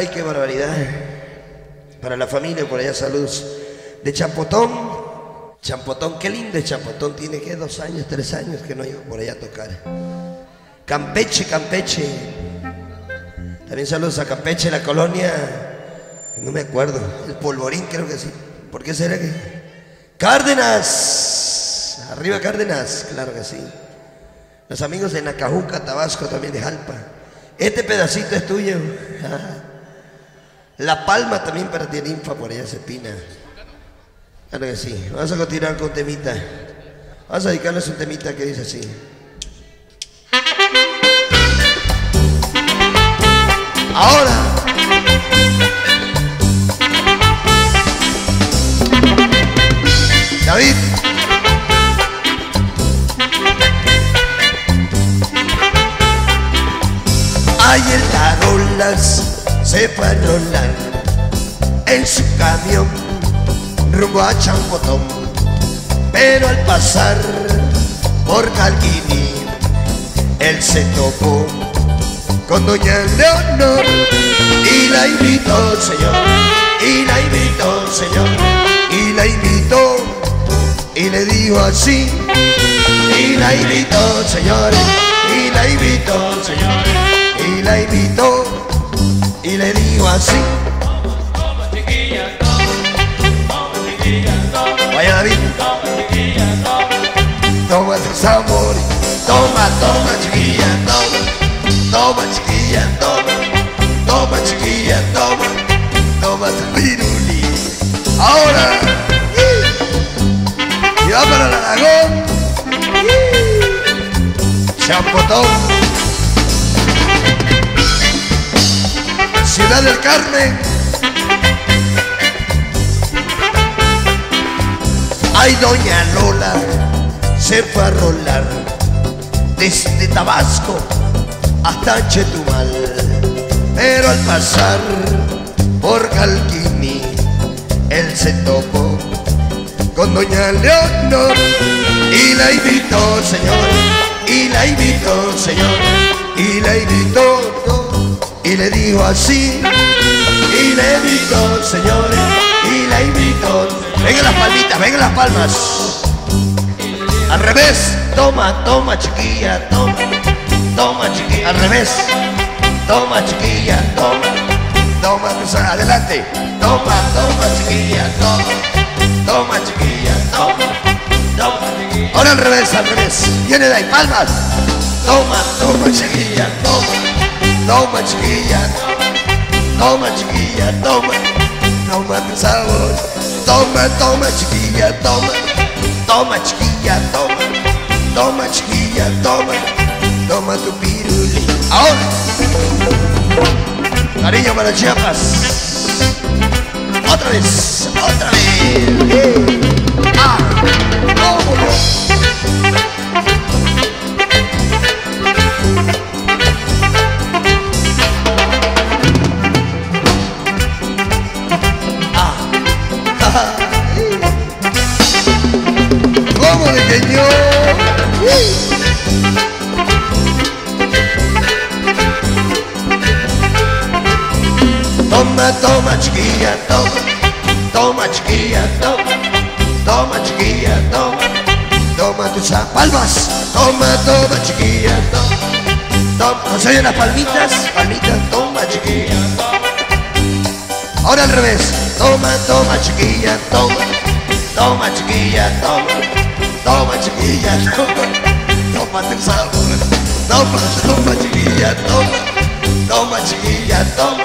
Ay, qué barbaridad. Para la familia, por allá, saludos. De Champotón. Champotón, qué lindo es Champotón. Tiene que dos años, tres años que no iba por allá a tocar. Campeche, Campeche. También saludos a Campeche, la colonia. No me acuerdo. El Polvorín, creo que sí. ¿Por qué será que.? Cárdenas. Arriba Cárdenas, claro que sí. Los amigos de Nacajuca, Tabasco, también de Jalpa. Este pedacito es tuyo. La palma también para Tirinfa, por allá se pina. Claro que sí. Vamos a continuar con temita. Vamos a dedicarles un temita que dice así. Ahora. David. Hay el tarolas se fue a rolar en su camión rumbo a Champotón. Pero al pasar por Calquini, él se topó con Doña Leonor y la invitó, señor, y la invitó, señor, y la invitó y le dijo así, y la invitó, señor, y la invitó, señor, y la invitó y le dijo así. Vaya David. Toma tus amores, toma, toma chiquilla, toma, toma chiquilla, toma, toma chiquilla, toma, toma tu piruli. Ahora, y va para el Aragón, Champotón, Ciudad del Carmen. Ay, doña Lola se fue a rolar desde Tabasco hasta Chetumal. Pero al pasar por Calquini, él se topó con doña Leonor y la invitó, señor, y la invitó, señor, y la invitó, y le dijo así, y le invitó, señor, y la invitó. Vengan las palmitas, vengan las palmas. Al revés, toma, toma chiquilla, toma, toma chiquilla, al revés, toma chiquilla, toma, toma, adelante, toma, toma chiquilla, toma, toma chiquilla, toma, toma. Ahora al revés, al revés, viene de ahí, palmas, toma, toma chiquilla, toma, toma chiquilla, toma chiquilla, toma, toma tu sabor, toma, toma chiquilla, toma, toma chiquilla, toma, toma chiquilla, toma, toma tu piruli. Ahora, cariño para Chiapas. Otra vez, otra vez. Ah, cómo no. ¿Cómo de? Toma, toma chiquilla, toma, toma chiquilla, toma, toma chiquilla, toma, toma tus palmas, toma, toma chiquilla, toma, toma, ¿no se oyen las palmitas? Palmitas, toma chiquilla, toma. Ahora al revés, toma, toma chiquilla, toma, toma chiquilla, toma, toma chiquilla, toma, toma tu sabor, toma, toma chiquilla, toma, toma chiquilla, toma,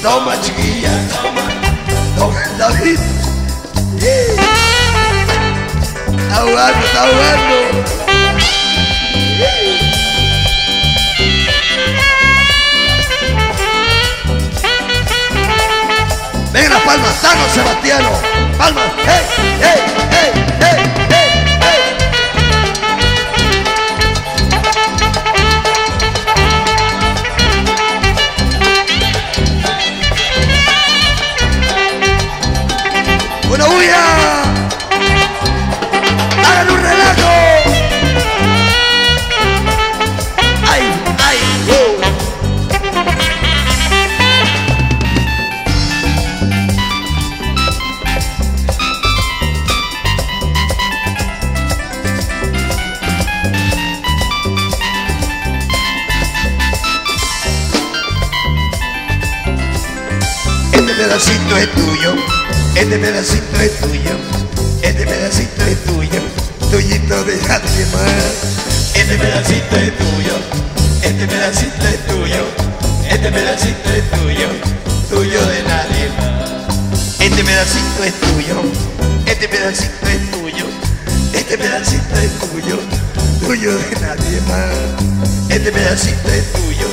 toma chiquilla, toma, toma David. Está jugando, está jugando. Sebastiano. Palmas, hey, hey, pedacito es tuyo, este pedacito es tuyo, este pedacito es tuyo, tuyito de nadie más. Este pedacito es tuyo, este pedacito es tuyo, este pedacito es tuyo, tuyo de nadie más. Este pedacito es tuyo, este pedacito es tuyo, este pedacito es tuyo, tuyo de nadie más. Este pedacito es tuyo,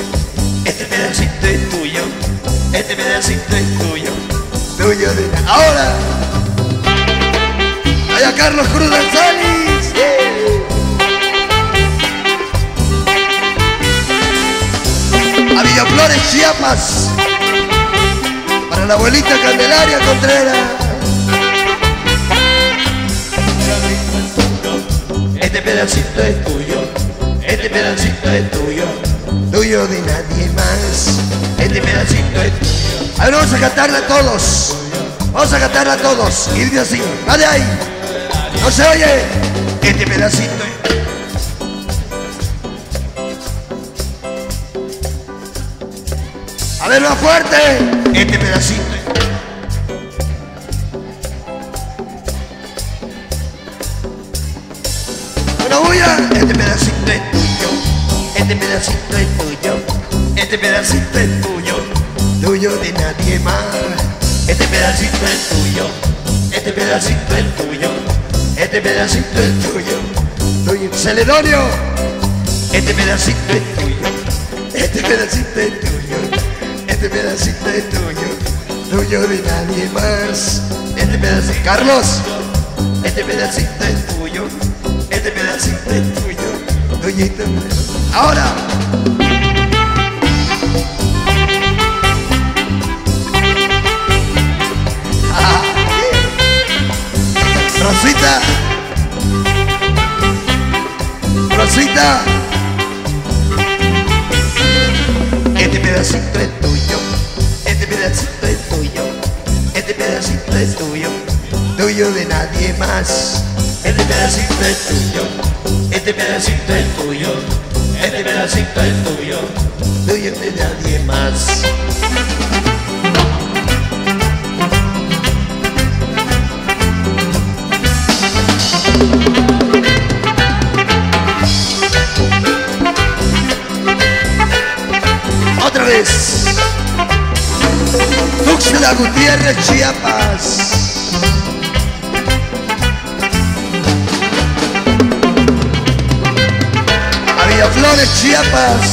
este pedacito es tuyo, este pedacito es tuyo, Ahora, allá Carlos Cruz González. A Villaflores, Chiapas. Para la abuelita Candelaria Contreras. Este pedacito es tuyo, este pedacito es tuyo, tuyo de nadie más. Este pedacito es tuyo. A ver, vamos a cantarla todos. Vamos a cantarla todos. Y dice así, dale ahí. No se oye. Este pedacito es A ver, más fuerte. Este pedacito. Bueno, bulla. Este pedacito es tuyo. Este pedacito es tuyo. Este pedacito es tuyo. Tuyo de nadie más. Este pedacito es tuyo. Este pedacito es tuyo. Este pedacito es tuyo. Tuyo. Celedonio. Este pedacito es tuyo. Este pedacito es tuyo. Este pedacito es tuyo, tuyo de nadie más. Este pedacito, Carlos, este pedacito es tuyo, este pedacito es tuyo, tuyito. Ahora. Rosita. Rosita. Este pedacito es tuyo, este pedacito es tuyo, este pedacito es tuyo, tuyo de nadie más. Este pedacito es tuyo, este pedacito es tuyo, este pedacito es tuyo, tuyo de nadie más. Otra vez. Tuxtla Gutiérrez, Chiapas. A Villaflores, Chiapas.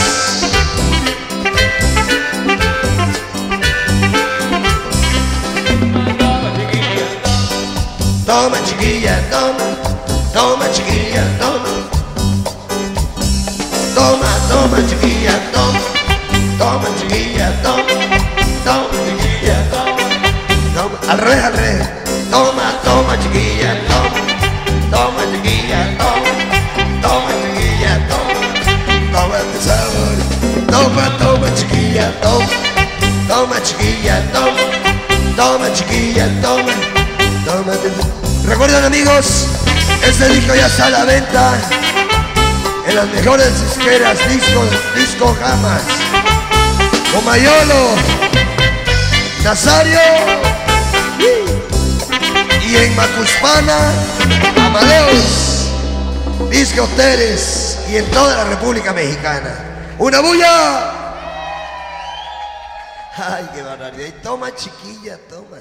Toma chiquilla, toma, toma chiquilla, toma. Toma, toma chiquilla, toma. Toma chiquilla, toma, toma chiquilla, toma, toma, al revés, al revés, toma, toma chiquilla, toma, toma chiquilla, toma, toma chiquilla, toma, toma de sabor, toma, toma chiquilla, toma, toma chiquilla, toma, toma chiquilla, toma, toma de... Recuerden amigos, este disco ya está a la venta en las mejores disqueras, discos, disco jamás. Comayolo, Nazario y en Macuspana, Amadeus, Disco Teres y en toda la República Mexicana. ¡Una bulla! Ay, qué barbaridad. Toma, chiquilla, toma.